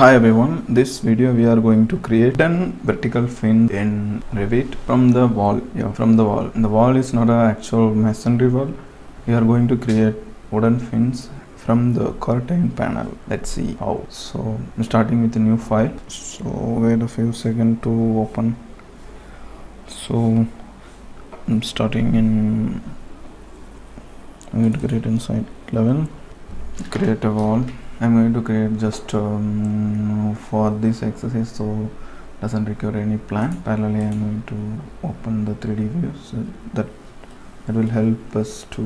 Hi everyone, this video we are going to create an vertical fin in Revit from the wall. Yeah, from the wall. The wall is not an actual masonry wall. We are going to create wooden fins from the curtain panel. Let's see how. So I'm starting with a new file. So wait a few seconds to open. So I'm starting in. I'm going to create inside level. Create a wall. I'm going to create just um, for this exercise so doesn't require any plan parallelly I'm going to open the 3d view so that that will help us to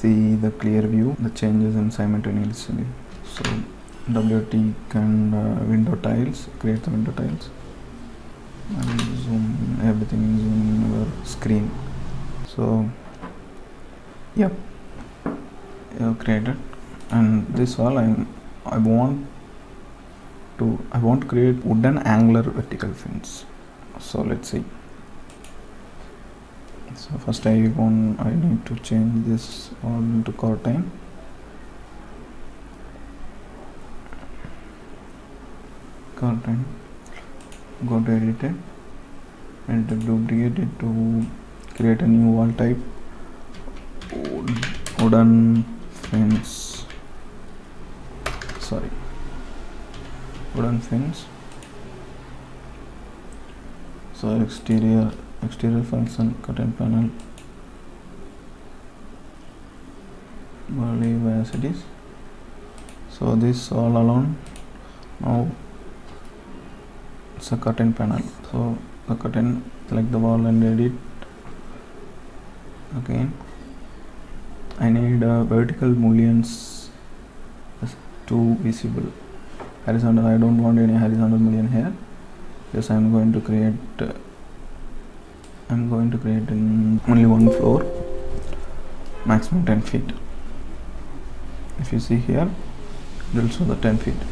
see the clear view the changes in simultaneously so WT and uh, window tiles create the window tiles and zoom everything in zoom in our screen so yep created. And this wall I'm I want to I want to create wooden angular vertical fins. So let's see. So first I want I need to change this all into curtain. Curtain go to edit it and duplicate it to create a new wall type. Wooden fence sorry. Wooden fence so exterior exterior function curtain panel. Will leave as it is. So this all alone. Now it's a curtain panel. So the curtain select the wall and edit. Again I need uh, vertical mullions to visible. Horizontal I don't want any horizontal mullion here. Yes I'm going to create uh, I'm going to create in only one floor maximum 10 feet. If you see here it will show the 10 feet.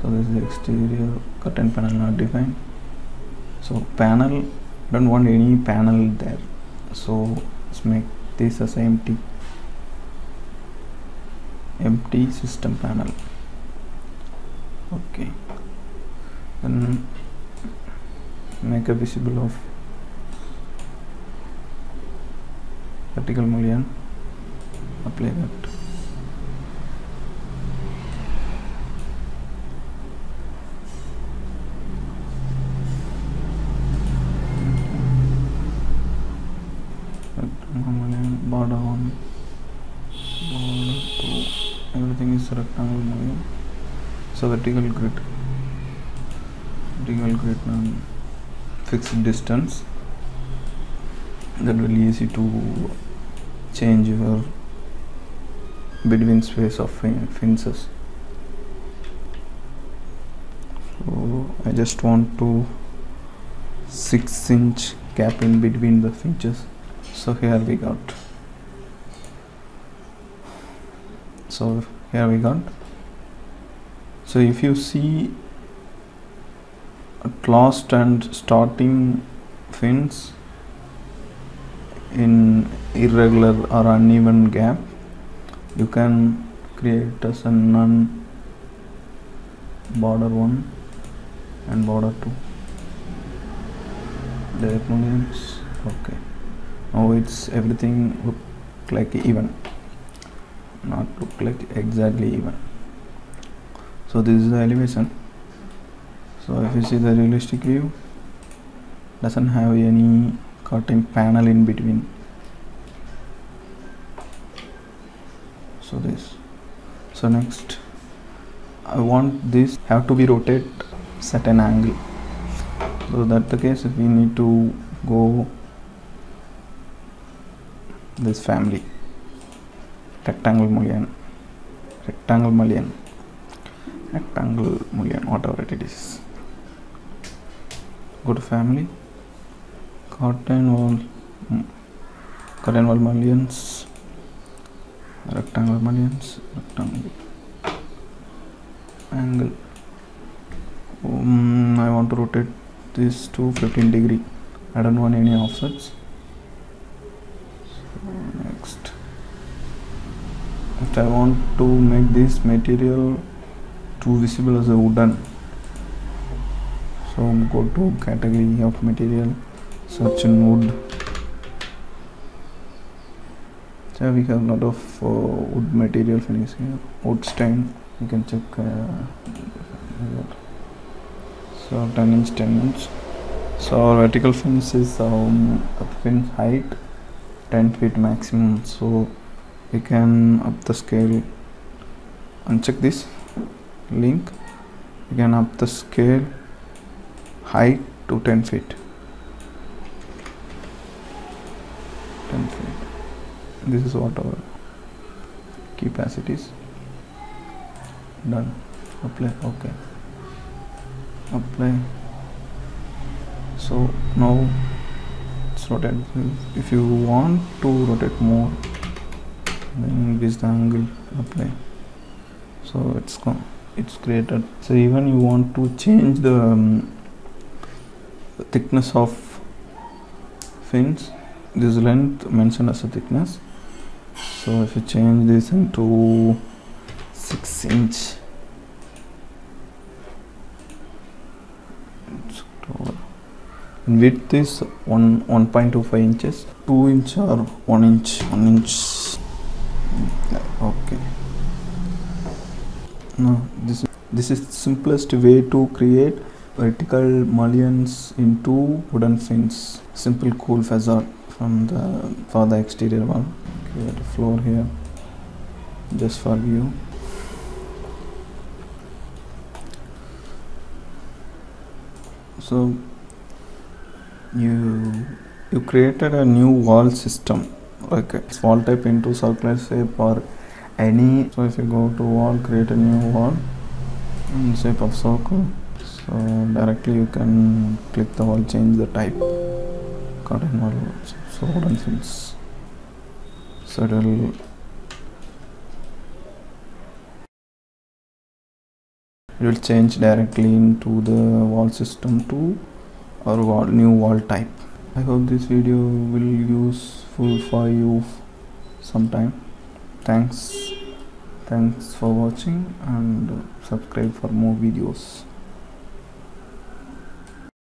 So this is the exterior curtain panel not defined. So panel don't want any panel there. So let's make this as empty empty system panel okay then make a visible of vertical mullion apply that mullion so vertical grid. Vertical grid and fixed distance. That will easy to change your between space of fences. So I just want to 6 inch gap in between the fences. So here we got. So here we got so if you see at last and starting fins in irregular or uneven gap you can create as a non border 1 and border 2 the mullions okay. Now it's everything look like even not look like exactly even so this is the elevation. So if you see the realistic view doesn't have any curtain panel in between. So this. So next I want this have to be rotated rotate an angle. So that the case we need to go this family. Rectangle mullion. Rectangle mullion rectangle whatever it is. Go to family. Curtain wall mm, curtain wall mullions. Rectangle mullions. Rectangle. Angle. Um, I want to rotate this to 15 degree. I don't want any offsets. So next. If I want to make this material to visible as a wooden. So go to category of material search in wood. So we have a lot of uh, wood material finish here. Wood stain you can check uh, so 10 inch 10 inch so our vertical fence is um, fence height 10 feet maximum. So we can up the scale. Uncheck this link. We can up the scale height to 10 feet. 10 feet. This is what our capacity is. Done. Apply. Okay. Apply. So now it's rotate if you want to rotate more then increase the angle. Apply. So it's gone it's created. So even you want to change the um, thickness of fins this length mentioned as a thickness. So if you change this into 6 inch and width is 1 1.25 inches. 2 inch or 1 inch 1 inch. Okay no this this is simplest way to create vertical mullions into wooden fins. Simple cool facade from the for the exterior one. Create a floor here just for view. So you you created a new wall system. Like it's wall type into circular shape or any so if you go to wall create a new wall in shape of circle so directly you can click the wall change the type. Curtain wall so wooden fence so it will it will change directly into the wall system to our wall, new wall type. I hope this video will useful for you sometime thanks. Thanks for watching and subscribe for more videos